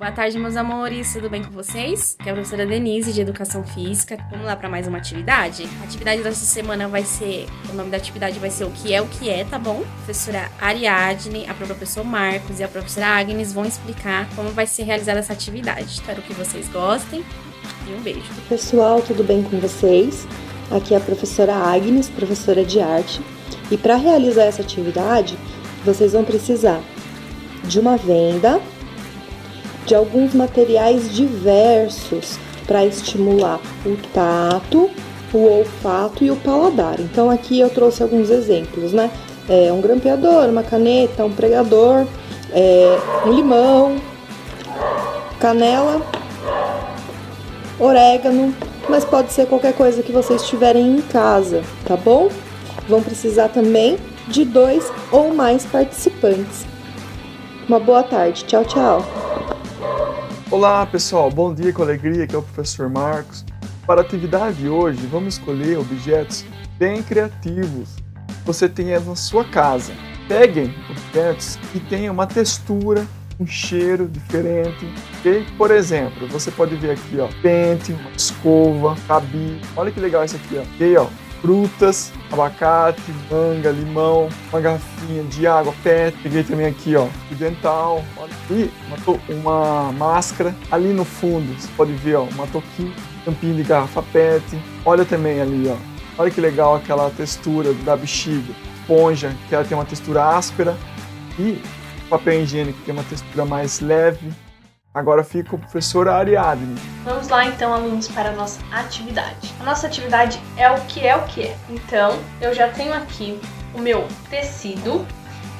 Boa tarde, meus amores, tudo bem com vocês? Aqui é a professora Denise, de Educação Física. Vamos lá para mais uma atividade? A atividade dessa semana vai ser, o nome da atividade vai ser O Que É O Que É, tá bom? A professora Ariadne, a professora Marcos e a professora Agnes vão explicar como vai ser realizada essa atividade. Espero que vocês gostem e um beijo. Pessoal, tudo bem com vocês? Aqui é a professora Agnes, professora de arte. E para realizar essa atividade, vocês vão precisar de uma venda, de alguns materiais diversos para estimular o tato, o olfato e o paladar. Então aqui eu trouxe alguns exemplos, né? É, um grampeador, uma caneta, um pregador, é, um limão, canela, orégano, mas pode ser qualquer coisa que vocês tiverem em casa, tá bom? Vão precisar também de dois ou mais participantes. Uma boa tarde, tchau, tchau! Olá pessoal, bom dia com alegria, aqui é o professor Marcos. Para a atividade de hoje, vamos escolher objetos bem criativos que você tenha na sua casa. Peguem objetos que tenham uma textura, um cheiro diferente. Okay? Por exemplo, você pode ver aqui, ó, pente, uma escova, cabide. Olha que legal isso aqui, ó. Okay, ó frutas, abacate, manga, limão, uma garrafinha de água PET. Peguei também aqui, ó, o dental. Olha aqui, uma, uma máscara. Ali no fundo, você pode ver, ó, uma toquinha, tampinha de garrafa PET. Olha também ali, ó. Olha que legal aquela textura da bexiga. Esponja, que ela tem uma textura áspera. E papel higiênico, que tem uma textura mais leve. Agora fica o professor Ariadne. Vamos lá então, alunos, para a nossa atividade. A nossa atividade é o que é o que é. Então, eu já tenho aqui o meu tecido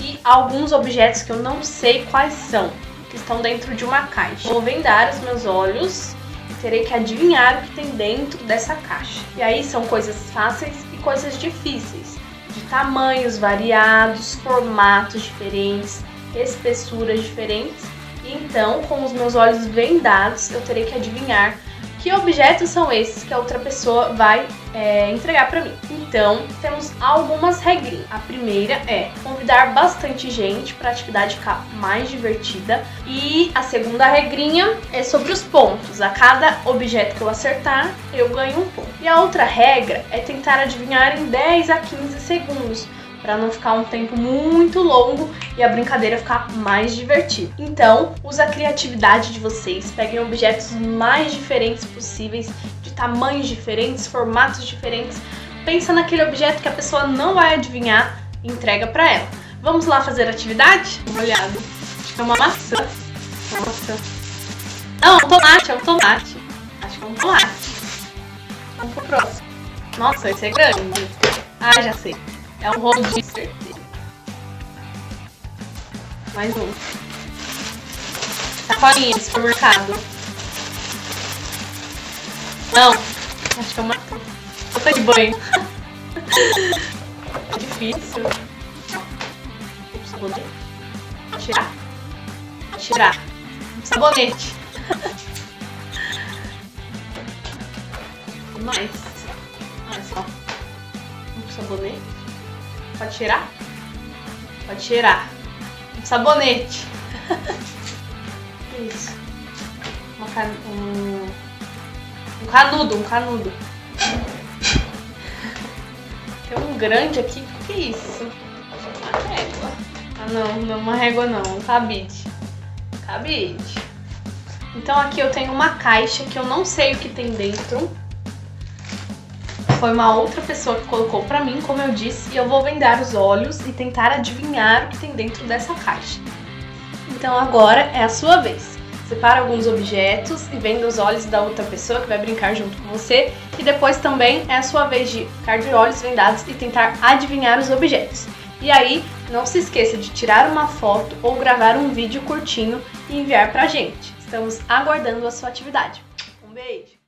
e alguns objetos que eu não sei quais são, que estão dentro de uma caixa. Vou vendar os meus olhos e terei que adivinhar o que tem dentro dessa caixa. E aí são coisas fáceis e coisas difíceis, de tamanhos variados, formatos diferentes, espessuras diferentes então, com os meus olhos vendados, eu terei que adivinhar que objetos são esses que a outra pessoa vai é, entregar para mim. Então, temos algumas regrinhas. A primeira é convidar bastante gente para a atividade ficar mais divertida. E a segunda regrinha é sobre os pontos. A cada objeto que eu acertar, eu ganho um ponto. E a outra regra é tentar adivinhar em 10 a 15 segundos para não ficar um tempo muito longo e a brincadeira ficar mais divertida. Então, use a criatividade de vocês, peguem objetos mais diferentes possíveis, de tamanhos diferentes, formatos diferentes. Pensa naquele objeto que a pessoa não vai adivinhar e entrega para ela. Vamos lá fazer a atividade? Uma olhada. Acho que é uma maçã. Uma maçã. Não, um tomate, é um tomate. Acho que é um tomate. Vamos pro próximo. Nossa, esse é grande. Ah, já sei. É um rolo de certeza. Mais um. Sacolinha de supermercado. Não. Acho que é uma roupa de banho. é difícil. Sabonete. Tirar. Tirar. Sabonete. Mais. Olha só. Um sabonete. Pode tirar? Pode tirar. Um sabonete. Isso. Can... um... um canudo, um canudo. Tem um grande aqui. O que é isso? Uma régua. Ah não, não é uma régua não, um cabide. Cabide. Então aqui eu tenho uma caixa que eu não sei o que tem dentro foi uma outra pessoa que colocou para mim, como eu disse, e eu vou vendar os olhos e tentar adivinhar o que tem dentro dessa caixa. Então agora é a sua vez. Separa alguns objetos e venda os olhos da outra pessoa que vai brincar junto com você. E depois também é a sua vez de ficar de olhos vendados e tentar adivinhar os objetos. E aí, não se esqueça de tirar uma foto ou gravar um vídeo curtinho e enviar pra gente. Estamos aguardando a sua atividade. Um beijo!